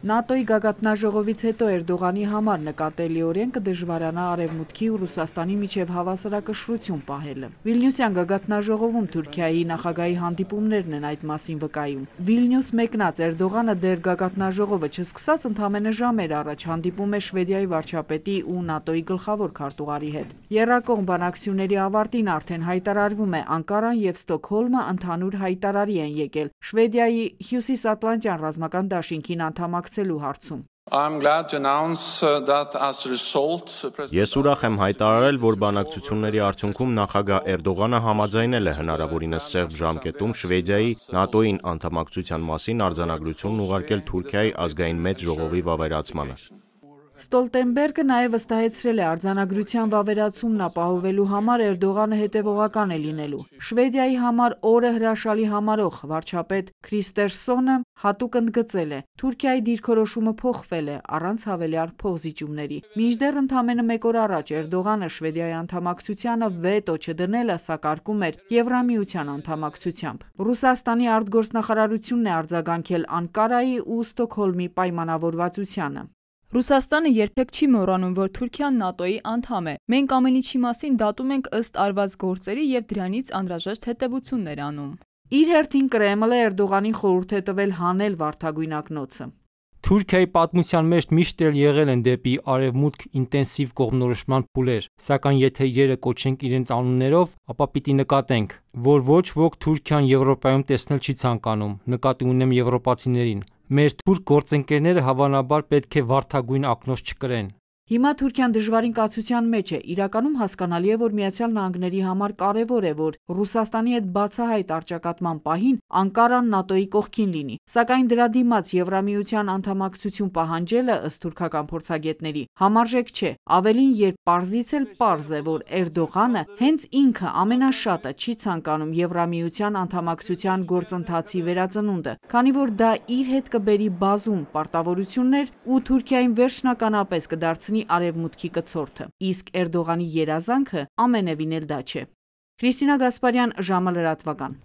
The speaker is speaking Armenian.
ՆԱՏՕ-ի գագաթնաժողովից հետո Էրդողանի համար նկատելիորեն կդժվարանա Արևմուտքի ու Ռուսաստանի միջև հավասարակշռություն պահելը: Վիլնյուսյան գագաթնաժողովում Թուրքիայի նախագահի հանդիպումներն են այդ մասին վկայում: Վիլնյուս մեկնած Էրդողանը դեռ գագաթնաժողովը չսկսած ընդամենը ժամեր առաջ հանդիպում է Շվեդիայի վարչապետի ու ՆԱՏՕ-ի գլխավոր քարտուղարի հետ: Եռակողմ բանակցությունների ավարտին արդեն հայտարարվում է Անկարան և Ստոկհոլմը ընդհանուր հայտարարի են եկել Շվեդիայի Հյուսիսատլանտյան ռազմական դաշինքին անդամակցելու հարցում: Ես ուրախ եմ հայտարարել, որ բանակցությունների արդյունքում նախագահ Էրդողանը համաձայնել է հնարավորինս սեղմ ժամկետում Շվեդիայի ՆԱՏՕ-ին անդամակցության մասին արձանագրությունն ուղարկել Թուրքիայի ազգային մեծ ժողովի վավերացմանը: Ստոլտենբերգը նաև վստահեցրել է արձանագրության վավերացումն ապահովելու համար Էրդողանը հետևողական է լինելու: Շվեդիայի համար օրը հրաշալի համարող վարչապետ Քրիստերսոնը հատուկ ընդգծել է. «Թուրքիայի դիրքորոշումը փոխվել է առանց հավելյալ փոխզիջումների»: Մինչդեռ ընդամենը մեկ օր առաջ Էրդողանը Շվեդիայի անդամակցությանը վետո չդնելը սակարկում էր Եվրամիության անդամակցությամբ: Ռուսաստանի արտգործնախարարությունն է արձագանքել Անկարայի ու Ստոկհոլմի պայմանավորվածությանը: «Ռուսաստանը երբեք չի մոռանում, որ Թուրքիան ՆԱՏՕ-ի անդամ է: Մենք ամեն ինչի մասին դատում ենք ըստ արված գործերի և դրանից անհրաժեշտ հետևություններ անում»: Իր հերթին Կրեմլը Էրդողանին խորհուրդ է տվել հանել վարդագույն ակնոցը: «Թուրքիայի պատմության մեջ միշտ էլ եղել են դեպի արևմուտք ինտենսիվ կողմնորոշման փուլեր, սակայն եթե իրերը կոչենք իրենց անուններով, ապա պիտի նկատենք, որ ոչ ոք Թուրքիան Եվրոպայում տեսնել չի ցանկանում, նկատի ունեմ եվրոպացիներին: Մեր թուրք գործընկերները հավանաբար պետք է վարդագույն ակնոց չկրեն»: Հիմա Թուրքիան դժվարին կացության մեջ է: Իրականում հասկանալի է, որ ԱՄՆ-ի համար կարևոր է, որ Ռուսաստանի հետ բացահայտ առճակատման պահին Անկարան ՆԱՏՕ-ի կողքին լինի: Սակայն դրա դիմաց Եվրամիության անդամակցություն պահանջելը, ըստ թուրքական փորձագետների, համարժեք չէ: Ավելին, երբ պարզից էլ պարզ է, որ Էրդողանը հենց ինքը ամենաշատը չի ցանկանում Եվրամիության անդամակցության գործընթացի վերածնունդը, քանի որ դա իր հետ կբերի բազում պարտավորություններ ու Թուրքիային վերջնականապես կդարձնի Արևմուտքի կցորդը: Իսկ Էրդողանի երազանքը ամենևին էլ դա չէ: Քրիստինա Գասպարյան ժամը լրատվական: